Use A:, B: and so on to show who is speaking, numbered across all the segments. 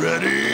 A: Ready?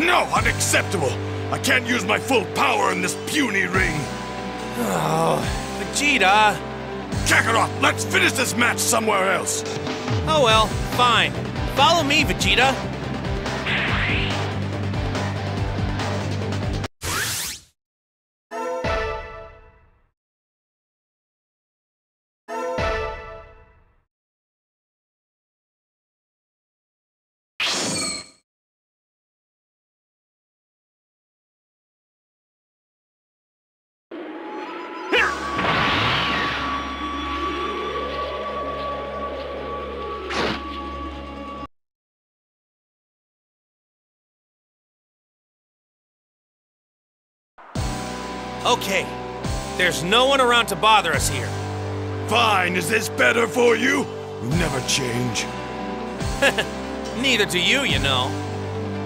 A: No, unacceptable! I can't use my full power in this puny ring!
B: Oh, Vegeta!
A: Kakarot, let's finish this match somewhere else!
B: Oh well, fine. Follow me, Vegeta. Okay. There's no one around to bother us here.
A: Fine, is this better for you? You never change.
B: Neither do you, you know.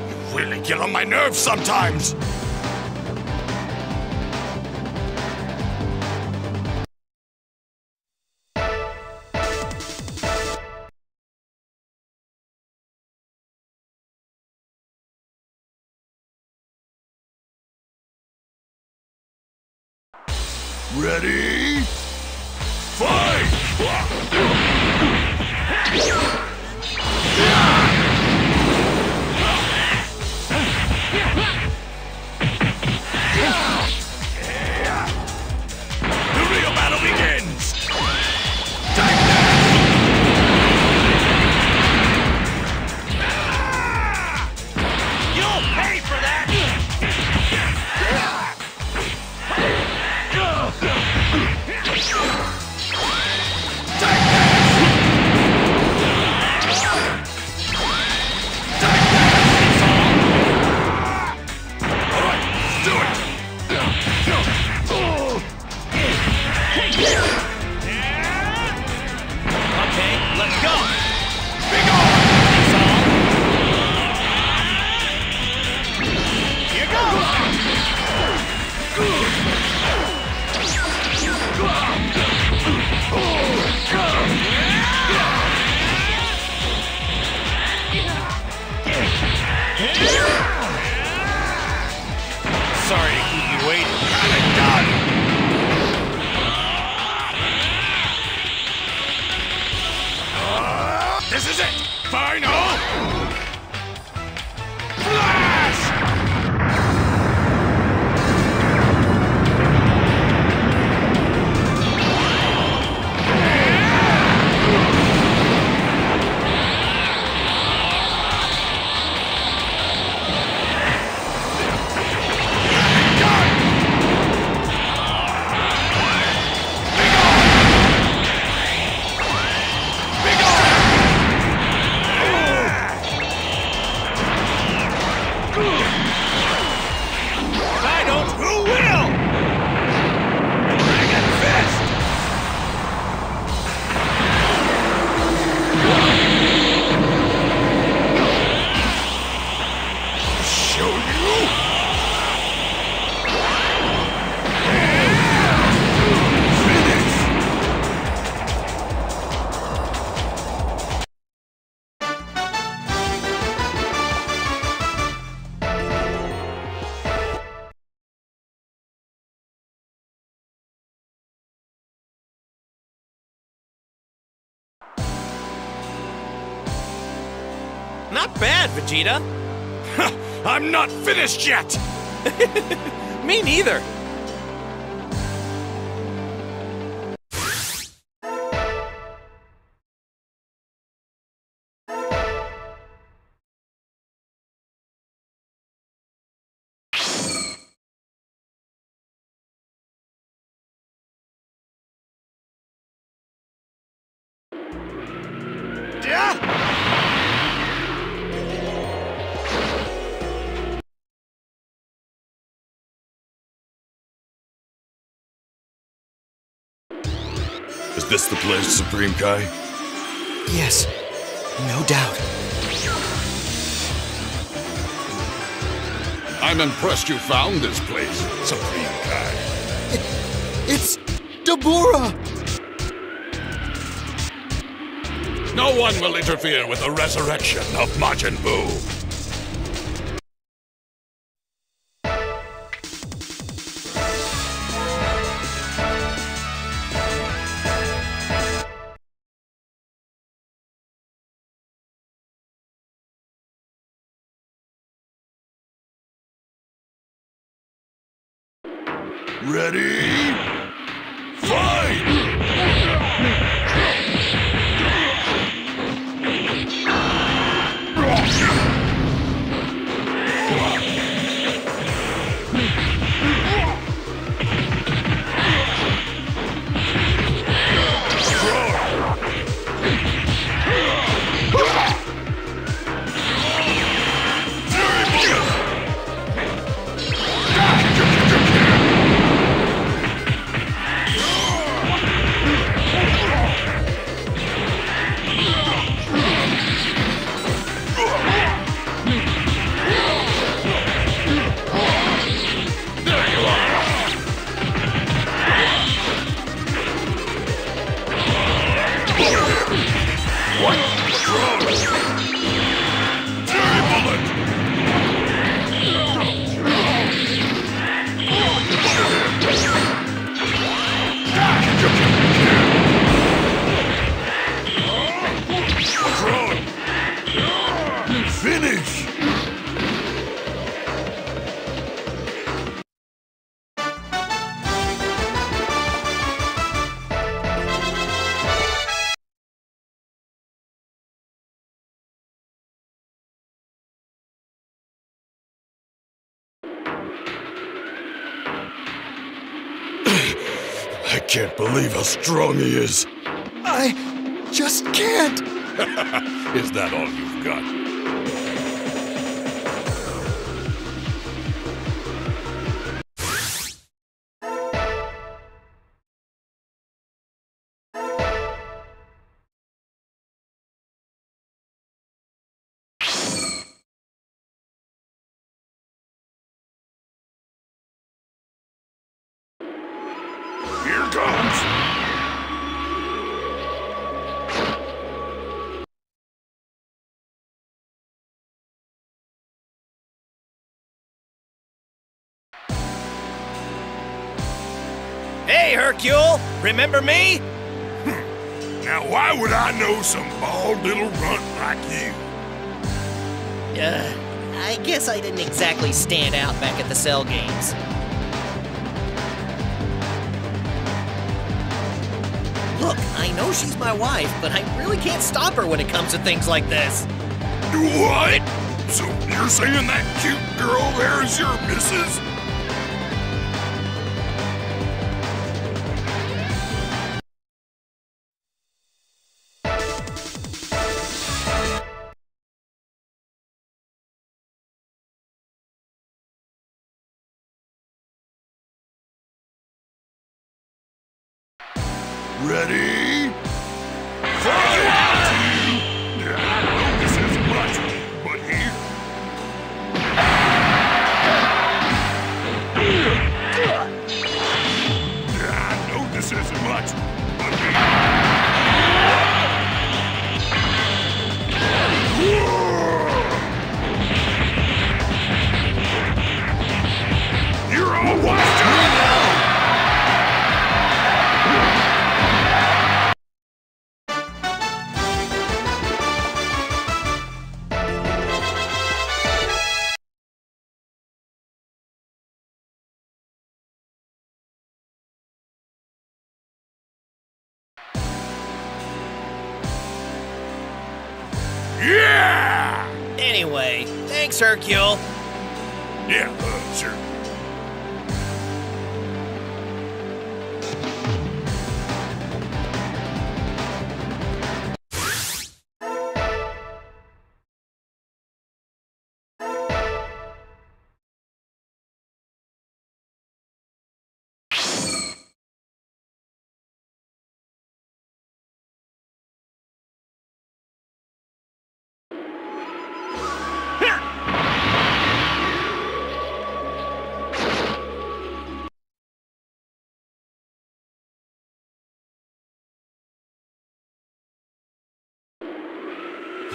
A: You really get on my nerves sometimes! Ready? Fight!
B: Not bad, Vegeta.
A: I'm not finished yet!
B: Me neither.
A: Is this the place, Supreme Kai?
C: Yes, no doubt.
D: I'm impressed you found this place.
A: Supreme Kai.
C: It's Dabura!
A: No one will interfere with the resurrection of Majin Buu. Ready? Finish! I can't believe how strong he is.
C: I just can't!
A: Is that all you've got?
B: Hey, Hercule! Remember me?
A: Now, why would I know some bald little runt like you?
E: Uh, I guess I didn't exactly stand out back at the Cell Games. Look, I know she's my wife, but I really can't stop her when it comes to things like this.
A: What? So you're saying that cute girl there is your missus? Yeah!
B: Anyway, thanks, Hercule.
A: Yeah, uh, sure.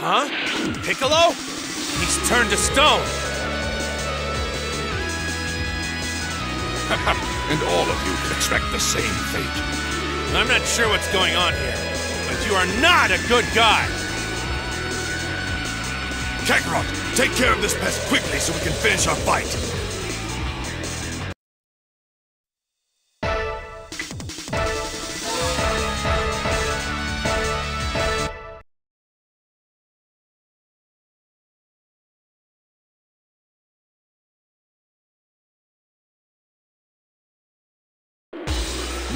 B: Huh? Piccolo? He's turned to stone.
D: And all of you can expect the same fate.
B: I'm not sure what's going on here, but you are not a good guy.
A: Kakarot, take care of this pest quickly so we can finish our fight.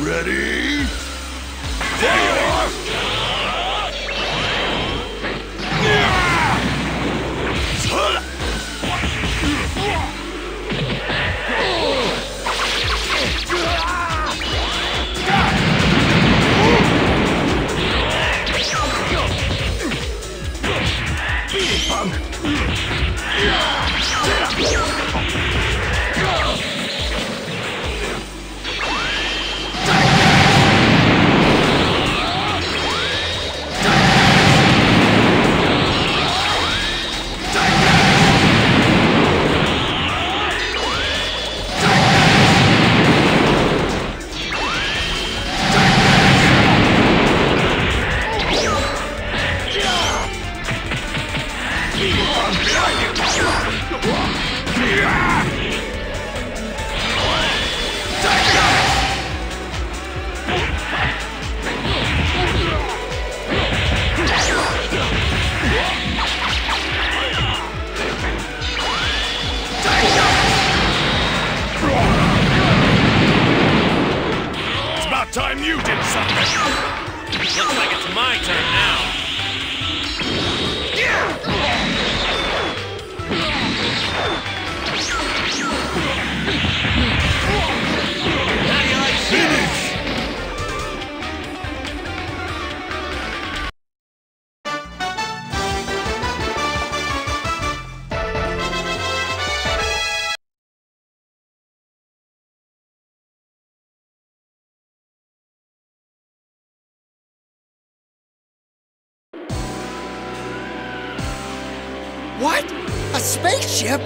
A: Ready? Time you did something.
B: Looks like it's my turn now. How
C: What? A spaceship?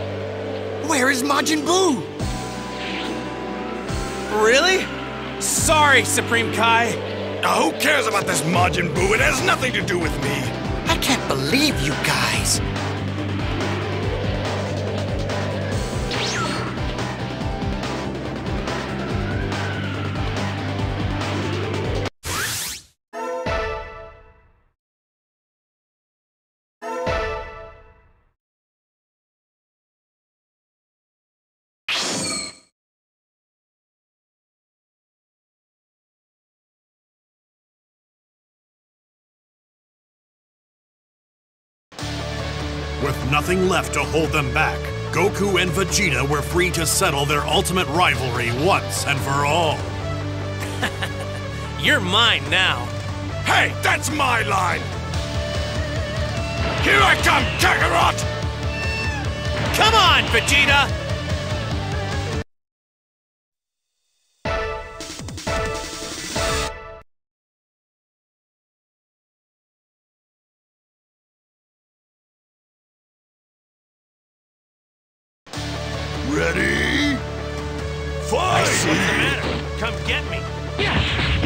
C: Where is Majin Buu?
B: Really? Sorry, Supreme Kai.
A: Now, who cares about this Majin Buu? It has nothing to do with me.
C: I can't believe you guys.
F: With nothing left to hold them back, Goku and Vegeta were free to settle their ultimate rivalry once and for all.
B: You're mine now.
A: Hey, that's my line! Here I come, Kakarot!
B: Come on, Vegeta!
A: Fight!
B: What's the matter? Come get me. You'll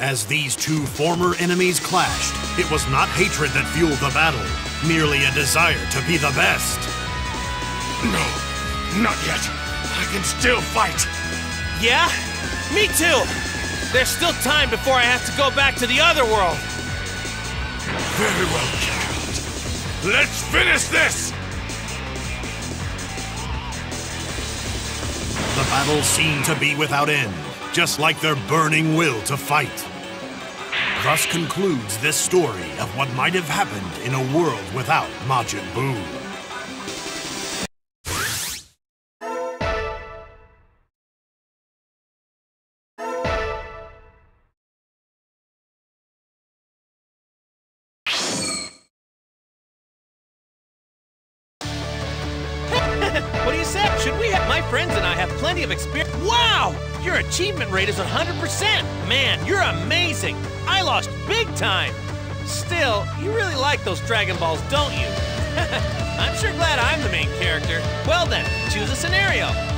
F: As these two former enemies clashed, it was not hatred that fueled the battle, merely a desire to be the best.
A: No, not yet. I can still fight.
B: Yeah? Me too! There's still time before I have to go back to the other world.
A: Very well, Kakarot. Let's finish this!
F: The battle seemed to be without end, just like their burning will to fight. Thus concludes this story of what might have happened in a world without Majin Buu.
B: What do you say? Should we have. My friends and I have plenty of experience. Achievement rate is 100%! Man, you're amazing! I lost big time! Still, you really like those Dragon Balls, don't you? I'm sure glad I'm the main character. Well then, choose a scenario.